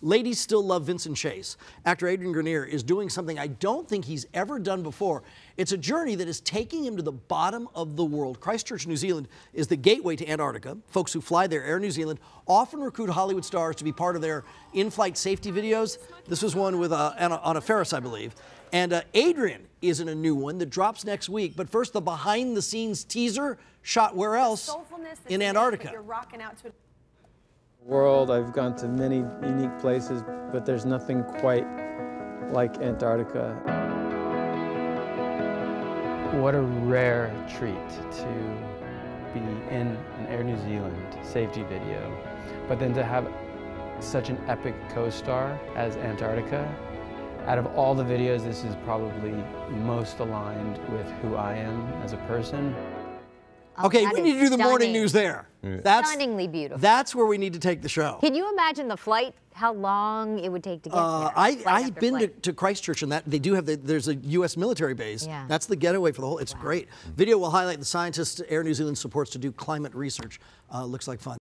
Ladies still love Vincent Chase. Actor Adrian Grenier is doing something I don't think he's ever done before. It's a journey that is taking him to the bottom of the world. Christchurch, New Zealand is the gateway to Antarctica. Folks who fly there, Air New Zealand, often recruit Hollywood stars to be part of their in-flight safety videos. This was one with uh, Anna, Anna Faris, I believe. And uh, Adrian is in a new one that drops next week. But first, the behind-the-scenes teaser shot where else? In Antarctica. You're rocking out to world. I've gone to many unique places, but there's nothing quite like Antarctica. What a rare treat to be in an Air New Zealand safety video, but then to have such an epic co-star as Antarctica. Out of all the videos, this is probably most aligned with who I am as a person. Okay, that we need to do the morning news there. That's Stunningly beautiful. That's where we need to take the show. Can you imagine the flight? How long it would take to get Uh, there? I I've been to, to Christchurch and that they do have the, there's a U.S. military base. Yeah. That's the getaway for the whole. It's great. Video will highlight the scientists Air New Zealand supports to do climate research. Uh, looks like fun.